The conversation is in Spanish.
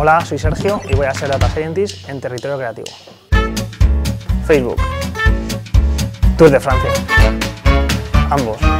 Hola, soy Sergio y voy a ser Data Scientist en Territorio Creativo. Facebook. Tour de Francia. Ambos.